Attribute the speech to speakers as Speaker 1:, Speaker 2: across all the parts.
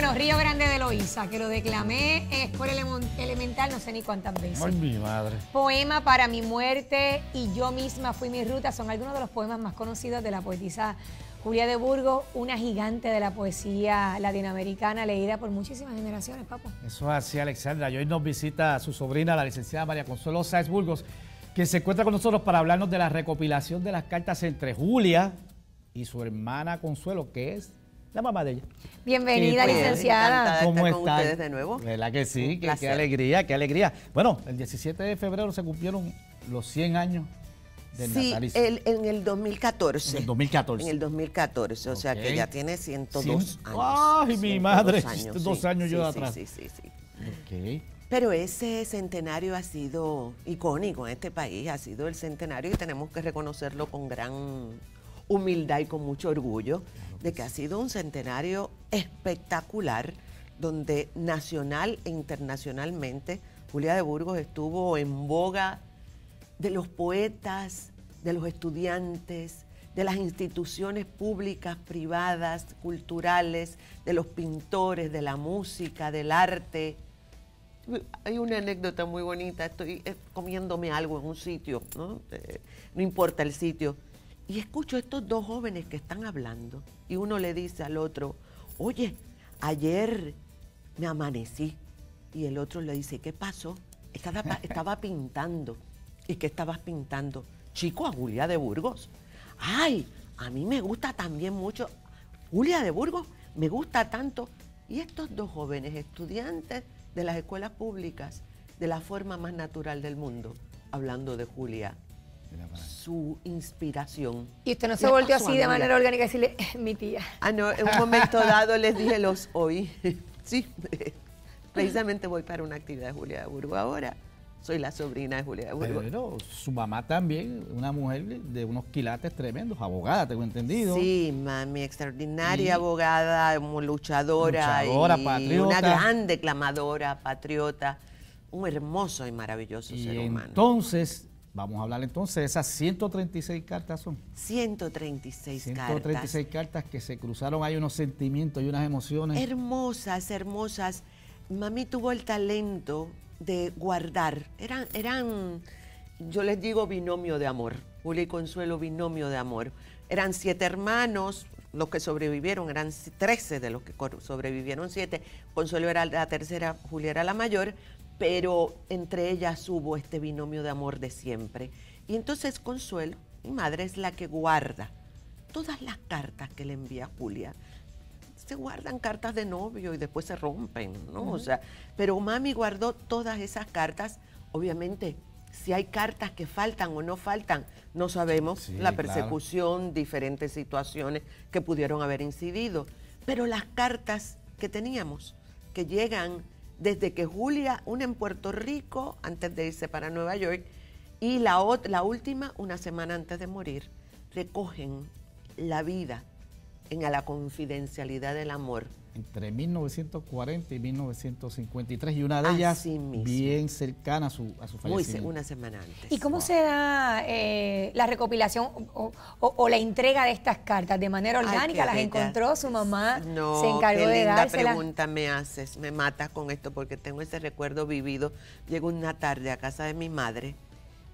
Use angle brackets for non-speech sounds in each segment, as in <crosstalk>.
Speaker 1: Bueno, Río Grande de Loíza, que lo declamé en escuela elemental no sé ni cuántas veces.
Speaker 2: Ay, mi madre.
Speaker 1: Poema para mi muerte y yo misma fui mi ruta son algunos de los poemas más conocidos de la poetisa Julia de Burgos, una gigante de la poesía latinoamericana leída por muchísimas generaciones, papá.
Speaker 2: Eso es así, Alexandra. Y hoy nos visita su sobrina, la licenciada María Consuelo Sáez Burgos, que se encuentra con nosotros para hablarnos de la recopilación de las cartas entre Julia y su hermana Consuelo, que es la mamá de ella.
Speaker 1: Bienvenida,
Speaker 3: pues,
Speaker 1: licenciada.
Speaker 2: ¿Cómo
Speaker 3: estar
Speaker 2: está?
Speaker 3: con ustedes de nuevo.
Speaker 2: ¿Verdad que sí? Qué, qué alegría, qué alegría. Bueno, el 17 de febrero se cumplieron los 100 años del
Speaker 3: Sí,
Speaker 2: natalicio.
Speaker 3: el- en el 2014.
Speaker 2: En el 2014.
Speaker 3: En el 2014, o sea
Speaker 2: Ok.
Speaker 3: que ya tiene 102
Speaker 2: Cien-
Speaker 3: años.
Speaker 2: ¡Ay, mi
Speaker 3: 102
Speaker 2: madre!
Speaker 3: años,
Speaker 2: Dos
Speaker 3: sí,
Speaker 2: años yo
Speaker 3: sí,
Speaker 2: de
Speaker 3: sí,
Speaker 2: atrás.
Speaker 3: Sí, sí, sí.
Speaker 2: Ok.
Speaker 3: Pero ese centenario ha sido icónico en este país, ha sido el centenario y tenemos que reconocerlo con gran humildad y con mucho orgullo de que ha sido un centenario espectacular donde nacional e internacionalmente Julia de Burgos estuvo en boga de los poetas, de los estudiantes, de las instituciones públicas, privadas, culturales, de los pintores, de la música, del arte. Hay una anécdota muy bonita, estoy eh, comiéndome algo en un sitio, ¿no? Eh, no importa el sitio, y escucho estos dos jóvenes que están hablando, y uno le dice al otro, oye, ayer me amanecí, y el otro le dice, ¿qué pasó? Estaba, estaba pintando. ¿Y qué estabas pintando? Chico, a Julia de Burgos. Ay, a mí me gusta también mucho. Julia de Burgos, me gusta tanto. Y estos dos jóvenes estudiantes de las escuelas públicas, de la forma más natural del mundo, hablando de Julia. Su inspiración.
Speaker 1: Y usted no se
Speaker 3: pasó
Speaker 1: así
Speaker 3: a
Speaker 1: de manera orgánica y decirle, mi tía.
Speaker 3: Ah, no, en un momento <laughs> dado les dije, los oí. <laughs> Sí, <laughs> precisamente voy para una actividad de Julia de Burgos ahora. Soy la sobrina de Julia de Burgos.
Speaker 2: Pero su mamá también, una mujer de unos quilates tremendos, abogada, tengo entendido.
Speaker 3: Sí, mami, extraordinaria
Speaker 2: Y-
Speaker 3: abogada, luchadora,
Speaker 2: Luchadora,
Speaker 3: y
Speaker 2: patriota.
Speaker 3: una gran declamadora, patriota, un hermoso y maravilloso
Speaker 2: Y
Speaker 3: ser humano.
Speaker 2: entonces, vamos a hablar entonces de esas 136 cartas son.
Speaker 3: 136,
Speaker 2: 136 cartas que se cruzaron, hay unos sentimientos y unas emociones.
Speaker 3: Hermosas, hermosas. Mami tuvo el talento de guardar. Eran, eran, yo les digo binomio de amor. Julia y Consuelo, binomio de amor. Eran siete hermanos, los que sobrevivieron, eran 13 de los que sobrevivieron, siete. Consuelo era la tercera, Julia era la mayor, pero entre ellas hubo este binomio de amor de siempre. Y entonces Consuelo, mi madre, es la que guarda todas las cartas que le envía Julia se guardan cartas de novio y después se rompen, ¿no? O sea, pero mami guardó todas esas cartas. Obviamente, si hay cartas que faltan o no faltan, no sabemos.
Speaker 2: Sí,
Speaker 3: la
Speaker 2: claro.
Speaker 3: persecución, diferentes situaciones que pudieron haber incidido. Pero las cartas que teníamos, que llegan desde que Julia, una en Puerto Rico, antes de irse para Nueva York, y la, la última, una semana antes de morir, recogen la vida en la confidencialidad del amor.
Speaker 2: Entre 1940 y 1953 y una de ellas bien cercana a su, a su
Speaker 3: Muy
Speaker 2: fallecimiento.
Speaker 3: una semana antes.
Speaker 1: ¿Y cómo se da eh, la recopilación o, o- o la entrega de estas cartas? ¿De manera orgánica? ¿Las
Speaker 3: bella.
Speaker 1: encontró su mamá?
Speaker 3: No,
Speaker 1: ¿Se encargó
Speaker 3: qué
Speaker 1: de
Speaker 3: linda
Speaker 1: dárselas?
Speaker 3: pregunta me haces. Me matas con esto porque tengo ese recuerdo vivido. Llego una tarde a casa de mi madre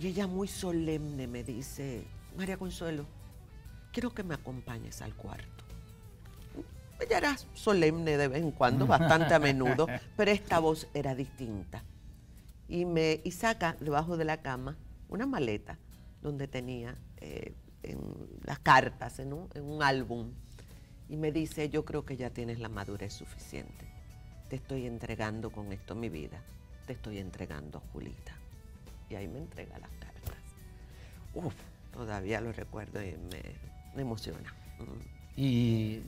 Speaker 3: y ella muy solemne me dice, María Consuelo, quiero que me acompañes al cuarto. Ella era solemne de vez en cuando, bastante a menudo, <laughs> pero esta voz era distinta. Y, me, y saca debajo de la cama una maleta donde tenía eh, en las cartas en un, en un álbum. Y me dice, yo creo que ya tienes la madurez suficiente. Te estoy entregando con esto mi vida. Te estoy entregando a Julita. Y ahí me entrega las cartas. Uf, todavía lo recuerdo y me, me emociona. Mm.
Speaker 2: Y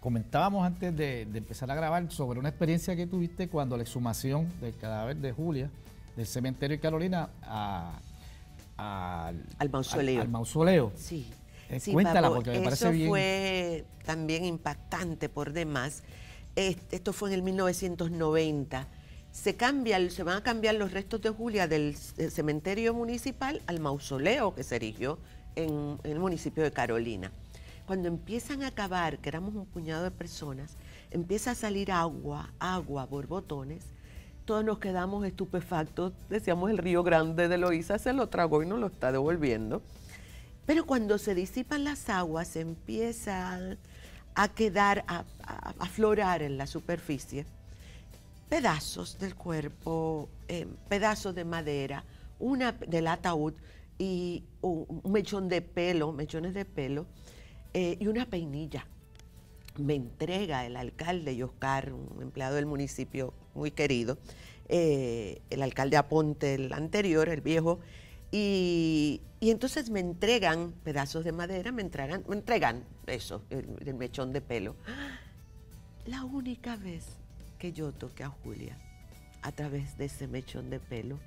Speaker 2: comentábamos antes de, de empezar a grabar sobre una experiencia que tuviste cuando la exhumación del cadáver de Julia del cementerio de Carolina a- al-
Speaker 3: Al mausoleo.
Speaker 2: Al, al mausoleo.
Speaker 3: Sí.
Speaker 2: Eh,
Speaker 3: sí,
Speaker 2: cuéntala, porque me
Speaker 3: eso
Speaker 2: parece bien.
Speaker 3: fue también impactante por demás. Este- esto fue en el 1990. Se, cambia, se van a cambiar los restos de Julia del c- cementerio municipal al mausoleo que se erigió en, en el municipio de Carolina. Cuando empiezan a acabar, que éramos un puñado de personas, empieza a salir agua, agua, borbotones. Todos nos quedamos estupefactos, decíamos el río grande de Loíza se lo tragó y nos lo está devolviendo. Pero cuando se disipan las aguas, empiezan a quedar, a, a- aflorar en la superficie pedazos del cuerpo, eh, pedazos de madera, una del ataúd y un mechón de pelo, mechones de pelo eh, y una peinilla. Me entrega el alcalde y Oscar, un empleado del municipio muy querido, eh, el alcalde Aponte, el anterior, el viejo, y, y entonces me entregan pedazos de madera, me entregan, me entregan eso, el, el mechón de pelo. La única vez que yo toqué a Julia a través de ese mechón de pelo,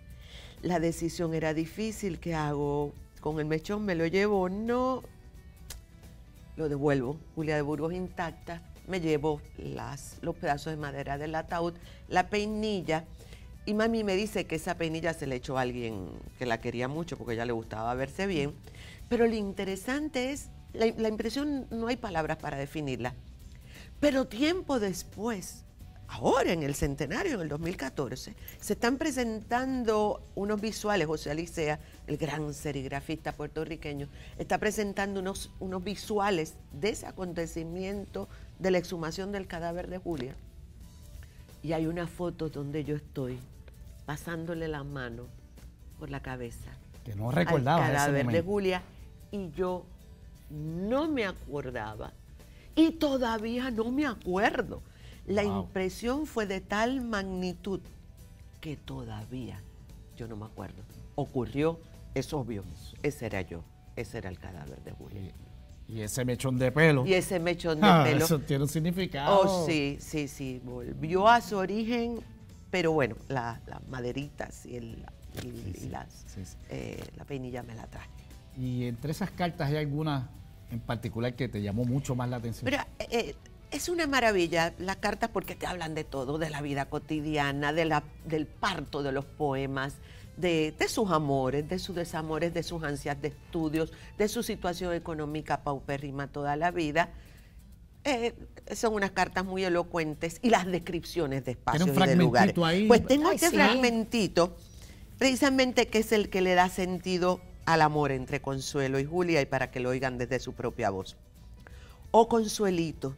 Speaker 3: la decisión era difícil. ¿Qué hago? ¿Con el mechón me lo llevo o no? Lo devuelvo. Julia de Burgos intacta. Me llevo las, los pedazos de madera del ataúd, la peinilla. Y mami me dice que esa peinilla se le echó a alguien que la quería mucho porque a ella le gustaba verse bien. Pero lo interesante es, la, la impresión no hay palabras para definirla. Pero tiempo después, ahora en el centenario, en el 2014, se están presentando unos visuales, José Alicea, el gran serigrafista puertorriqueño, está presentando unos, unos visuales de ese acontecimiento de la exhumación del cadáver de Julia. Y hay una foto donde yo estoy pasándole la mano por la cabeza
Speaker 2: Que no recordaba
Speaker 3: al
Speaker 2: ese
Speaker 3: cadáver de. Julia y yo no me acordaba y todavía no me acuerdo. La
Speaker 2: Wow.
Speaker 3: impresión fue de tal magnitud que todavía yo no me acuerdo. Ocurrió, es obvio, ese era yo, ese era el cadáver de Julia.
Speaker 2: Y ese mechón de pelo.
Speaker 3: Y ese mechón de
Speaker 2: Ah,
Speaker 3: pelo.
Speaker 2: Eso tiene un significado.
Speaker 3: Oh, sí, sí, sí, volvió a su origen, pero bueno, la- las maderitas y, el, y- y
Speaker 2: sí,
Speaker 3: las,
Speaker 2: sí, sí.
Speaker 3: eh, la peinilla me la traje.
Speaker 2: Y entre esas cartas hay alguna en particular que te llamó mucho más la atención.
Speaker 3: Pero eh, es una maravilla las cartas porque te hablan de todo, de la vida cotidiana, de la, del parto de los poemas, de, de sus amores, de sus desamores, de sus ansias de estudios, de su situación económica paupérrima toda la vida. Eh, son unas cartas muy elocuentes y las descripciones de espacios
Speaker 2: un
Speaker 3: y de lugares.
Speaker 2: ahí.
Speaker 3: Pues tengo
Speaker 1: Ay,
Speaker 3: este
Speaker 1: sí.
Speaker 3: fragmentito, precisamente que es el que le da sentido al amor entre Consuelo y Julia y para que lo oigan desde su propia voz. Oh Consuelito,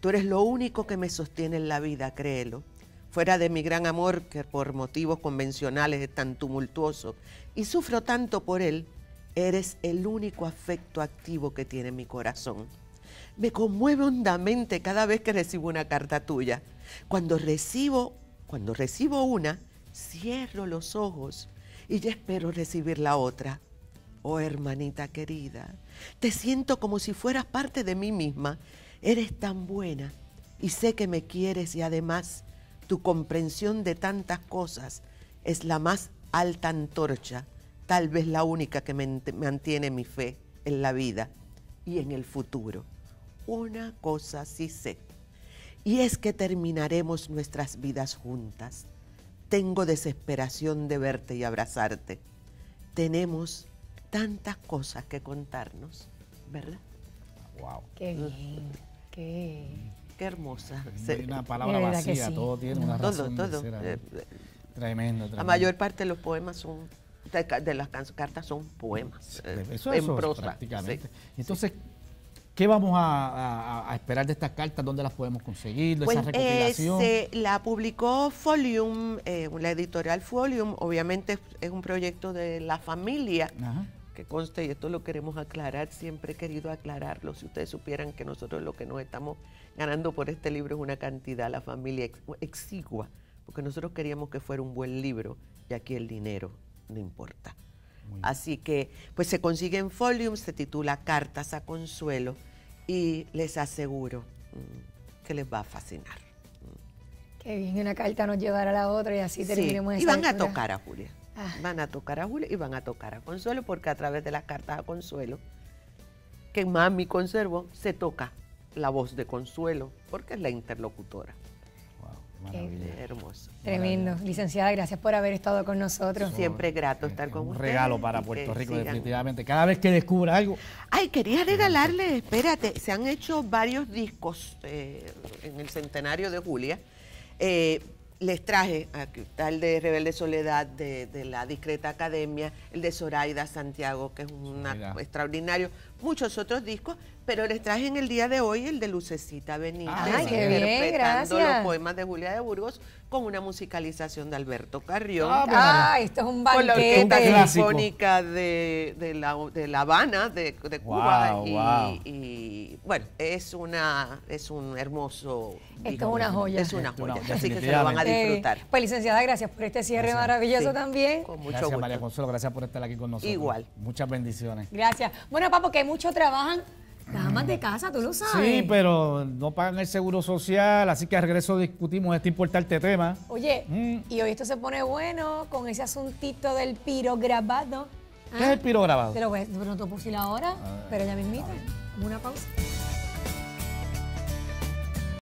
Speaker 3: tú eres lo único que me sostiene en la vida, créelo. Fuera de mi gran amor, que por motivos convencionales es tan tumultuoso, y sufro tanto por él, eres el único afecto activo que tiene mi corazón. Me conmueve hondamente cada vez que recibo una carta tuya. Cuando recibo, cuando recibo una, cierro los ojos y ya espero recibir la otra. Oh hermanita querida, te siento como si fueras parte de mí misma. Eres tan buena y sé que me quieres y además tu comprensión de tantas cosas es la más alta antorcha, tal vez la única que me mantiene mi fe en la vida y en el futuro. Una cosa sí sé, y es que terminaremos nuestras vidas juntas. Tengo desesperación de verte y abrazarte. Tenemos tantas cosas que contarnos, ¿verdad?
Speaker 2: Wow.
Speaker 1: Qué bien. Qué.
Speaker 3: Qué hermosa.
Speaker 2: No una palabra vacía,
Speaker 1: sí.
Speaker 2: todo tiene una
Speaker 3: todo,
Speaker 2: razón
Speaker 3: todo.
Speaker 2: ser ahí.
Speaker 3: Eh,
Speaker 2: Tremendo,
Speaker 3: La
Speaker 2: tremendo.
Speaker 3: mayor parte de los poemas son, de, las cartas son poemas. eh,
Speaker 2: Eso,
Speaker 3: en
Speaker 2: eso es
Speaker 3: prosa.
Speaker 2: prácticamente.
Speaker 3: sí.
Speaker 2: Entonces, ¿qué vamos a, a- a esperar de estas cartas? ¿Dónde las podemos conseguir? ¿De
Speaker 3: Pues
Speaker 2: esa recopilación?
Speaker 3: eh, se- la publicó Folium, eh, la editorial Folium, obviamente es- es un proyecto de la familia,
Speaker 2: Ajá.
Speaker 3: Que conste, y esto lo queremos aclarar, siempre he querido aclararlo, si ustedes supieran que nosotros lo que nos estamos ganando por este libro es una cantidad, la familia ex- exigua, porque nosotros queríamos que fuera un buen libro y aquí el dinero no importa. Así que, pues se consigue en Folium, se titula Cartas a Consuelo y les aseguro mm, que les va a fascinar.
Speaker 1: Qué bien. Una carta nos llevará a la otra y así
Speaker 3: Sí,
Speaker 1: terminemos
Speaker 3: Y
Speaker 1: esa
Speaker 3: van a tocar a Julia.
Speaker 1: Ah.
Speaker 3: Van a tocar a Julia y van a tocar a Consuelo porque a través de las cartas a Consuelo, que mami conservo, se toca la voz de Consuelo porque es la interlocutora.
Speaker 2: Wow. Maravilla.
Speaker 3: Hermoso.
Speaker 1: Tremendo. Licenciada, gracias por haber estado con nosotros.
Speaker 3: Siempre grato estar
Speaker 2: Es
Speaker 3: con
Speaker 2: un
Speaker 3: ustedes.
Speaker 2: regalo para Puerto Rico,
Speaker 3: sigan.
Speaker 2: definitivamente. Cada vez que descubra algo,
Speaker 3: Ay, quería regalarle, espérate, se han hecho varios discos eh, en el centenario de Julia. Eh, les traje, aquí está el de Rebelde Soledad, de, de la Discreta Academia, el de Zoraida Santiago, que es
Speaker 2: Mira.
Speaker 3: extraordinario, muchos otros discos, pero les traje en el día de hoy el de Lucecita Benítez,
Speaker 2: Ay, qué
Speaker 1: bien,
Speaker 3: interpretando
Speaker 1: gracias.
Speaker 3: los poemas de Julia de Burgos con una musicalización de Alberto Carrión.
Speaker 2: Ah,
Speaker 1: Ah, esto es un
Speaker 3: Con la Orquesta
Speaker 1: banquete.
Speaker 3: Sinfónica de, de la, de La Habana, de, de Cuba.
Speaker 2: Wow,
Speaker 3: y,
Speaker 2: wow.
Speaker 3: y, bueno, es una es un hermoso.
Speaker 1: Esto es una joya.
Speaker 2: Es una
Speaker 3: joya. Así que se lo van a
Speaker 1: Eh,
Speaker 3: disfrutar.
Speaker 1: pues licenciada, gracias por este cierre
Speaker 2: Gracias.
Speaker 1: maravilloso
Speaker 3: Sí,
Speaker 1: también.
Speaker 3: Con mucho
Speaker 2: gracias
Speaker 3: gusto.
Speaker 2: María Consuelo, gracias por estar aquí con nosotros.
Speaker 3: Igual.
Speaker 2: Muchas bendiciones.
Speaker 1: Gracias. Bueno, papá, porque muchos trabajan las amas de casa, tú lo sabes.
Speaker 2: Sí, pero no pagan el seguro social, así que al regreso discutimos este importante tema.
Speaker 1: Oye,
Speaker 2: Mm.
Speaker 1: y hoy esto se pone bueno con ese asuntito del piro grabado.
Speaker 2: ¿Qué es el piro grabado?
Speaker 1: Te lo voy a, no te lo puedo decir ahora, pero ya mismito. Una pausa.